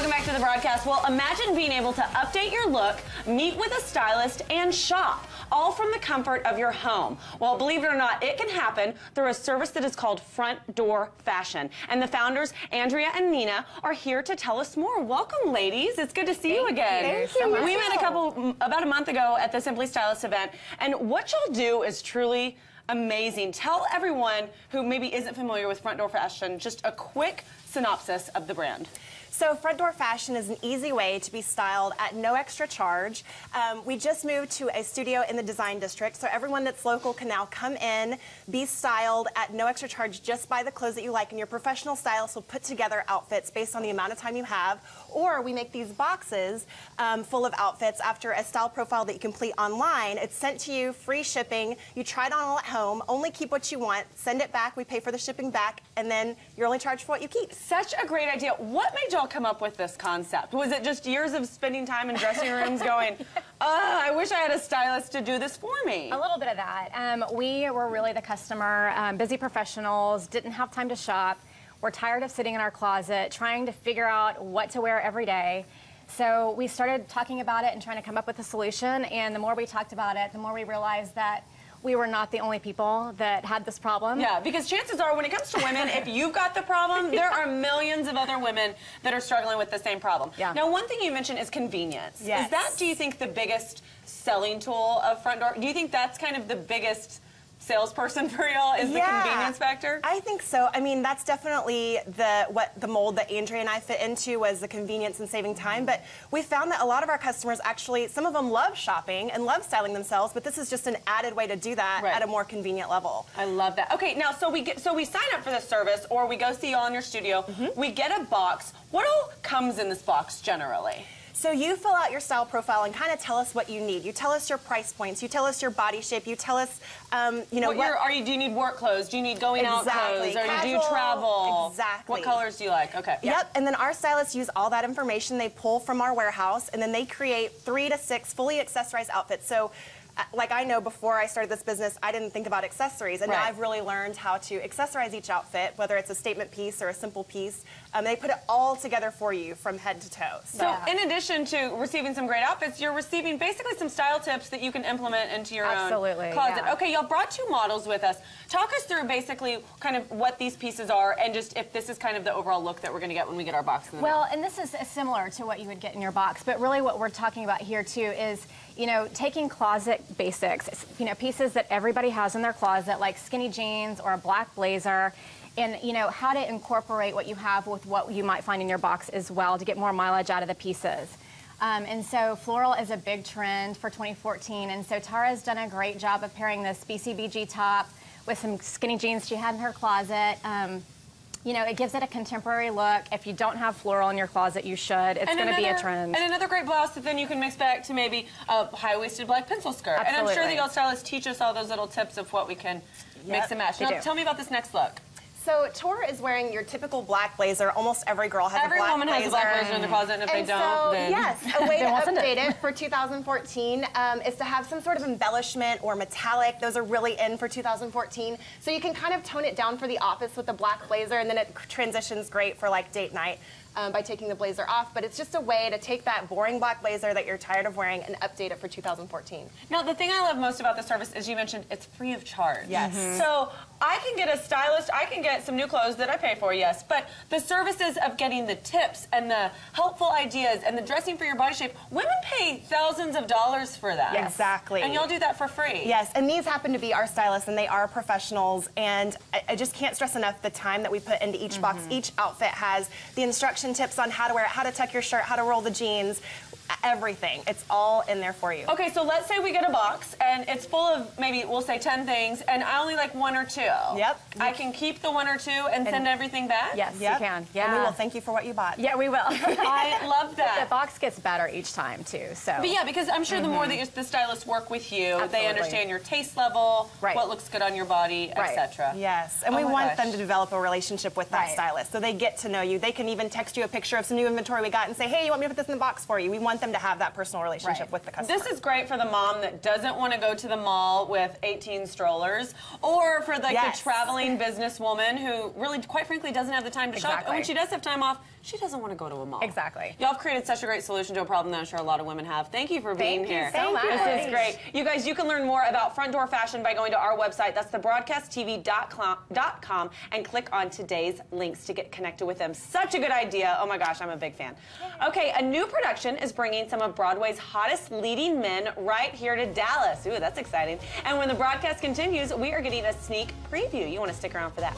welcome back to the broadcast. Well, imagine being able to update your look, meet with a stylist, and shop, all from the comfort of your home. Well, believe it or not, it can happen through a service that is called Front Door Fashion. And the founders, Andrea and Nina, are here to tell us more. Welcome, ladies. It's good to see you again. Thank you. We met a couple, about a month ago at the Simply Stylist event, and what y'all do is truly amazing. Tell everyone who maybe isn't familiar with Front Door Fashion just a quick synopsis of the brand. So Front Door Fashion is an easy way to be styled at no extra charge. Um, we just moved to a studio in the Design District, so everyone that's local can now come in, be styled at no extra charge just by the clothes that you like, and your professional stylist will put together outfits based on the amount of time you have. Or we make these boxes um, full of outfits after a style profile that you complete online. It's sent to you, free shipping. You try it on all at home, only keep what you want, send it back, we pay for the shipping back, and then you're only charged for what you keep. Such a great idea. What made y'all come up with this concept? Was it just years of spending time in dressing rooms going, uh, I wish I had a stylist to do this for me? A little bit of that. Um, we were really the customer, um, busy professionals, didn't have time to shop. We're tired of sitting in our closet, trying to figure out what to wear every day. So we started talking about it and trying to come up with a solution. And the more we talked about it, the more we realized that we were not the only people that had this problem. Yeah, because chances are when it comes to women, if you've got the problem, there are millions of other women that are struggling with the same problem. Yeah. Now, one thing you mentioned is convenience. Yes. Is that, do you think, the biggest selling tool of Front Door? Do you think that's kind of the biggest salesperson for y'all is the convenience factor? I think so. I mean, that's definitely the what the mold that Andrea and I fit into was the convenience and saving time. But we found that a lot of our customers actually, some of them love shopping and love styling themselves, but this is just an added way to do that Right. at a more convenient level. I love that. Okay, now so we get so we sign up for this service or we go see y'all in your studio. Mm-hmm. We get a box. What all comes in this box generally? So you fill out your style profile and kind of tell us what you need. You tell us your price points. You tell us your body shape. You tell us, um, you know, What, what, are you? Do you need work clothes? Do you need going out clothes? Or do you travel? Exactly. What colors do you like? Okay. Yep, and then our stylists use all that information they pull from our warehouse, and then they create three to six fully accessorized outfits. So, like I know before I started this business, I didn't think about accessories, and now I've really learned how to accessorize each outfit, whether it's a statement piece or a simple piece. Um, they put it all together for you from head to toe. So, So, in addition to receiving some great outfits, you're receiving basically some style tips that you can implement into your Absolutely, own closet. yeah. Okay, y'all brought two models with us. Talk us through basically kind of what these pieces are and just if this is kind of the overall look that we're going to get when we get our box in the mail. Well, and this is similar to what you would get in your box, but really what we're talking about here too is, you know, taking closet basics, you know, pieces that everybody has in their closet, like skinny jeans or a black blazer, and you know how to incorporate what you have with what you might find in your box as well to get more mileage out of the pieces. Um, and so floral is a big trend for 2014, and so Tara's done a great job of pairing this BCBG top with some skinny jeans she had in her closet. Um, you know, it gives it a contemporary look. If you don't have floral in your closet, you should. It's going to be a trend. And another great blouse that then you can mix back to maybe a high-waisted black pencil skirt. Absolutely. And I'm sure the old stylists teach us all those little tips of what we can mix and match. Now, tell me about this next look. So Tora is wearing your typical black blazer. Almost every girl has Every a black blazer. Every woman has a black blazer in their closet, and if And they don't, so, then... yes, a way to in it? update it for 2014 um, is to have some sort of embellishment or metallic. Those are really in for 2014. So you can kind of tone it down for the office with the black blazer, and then it transitions great for like date night. Um, by taking the blazer off, but it's just a way to take that boring black blazer that you're tired of wearing and update it for 2014. Now, the thing I love most about the service is you mentioned it's free of charge. Yes. Mhm. So I can get a stylist, I can get some new clothes that I pay for, yes, but the services of getting the tips and the helpful ideas and the dressing for your body shape, women pay thousands of dollars for that. Yes. Exactly. And y'all do that for free. Yes, and these happen to be our stylists, and they are professionals. And I, I just can't stress enough the time that we put into each box. Mm-hmm. Each outfit has the instruction tips on how to wear it, how to tuck your shirt, how to roll the jeans, everything. It's all in there for you. Okay, so let's say we get a box and it's full of maybe we'll say 10 things and I only like one or two. Yep. I can keep the one or two and, send everything back? yes, Yep. you can. And Yeah. we will thank you for what you bought. yeah, we will. I love that. the box gets better each time too. So. But yeah, because I'm sure the more that mm-hmm. the stylists work with you, they understand your taste level, Right. what looks good on your body, Right. etc. Yes, and Oh we want gosh. them to develop a relationship with that Right. stylist so they get to know you. They can even text you a picture of some new inventory we got and say, hey, you want me to put this in the box for you? We want want them to have that personal relationship Right. with the customer. This is great for the mom that doesn't want to go to the mall with 18 strollers, or for like Yes. the traveling businesswoman who really, quite frankly, doesn't have the time to shop. And when she does have time off, she doesn't want to go to a mall. Exactly. Y'all have created such a great solution to a problem that I'm sure a lot of women have. Thank you for being here. Thank you so much. This is great. You guys, you can learn more about Front Door Fashion by going to our website. That's thebroadcasttv.com and click on today's links to get connected with them. Such a good idea. Oh my gosh, I'm a big fan. Okay, a new production is bringing some of Broadway's hottest leading men right here to Dallas. Ooh, that's exciting. And when the broadcast continues, we are getting a sneak preview. You want to stick around for that.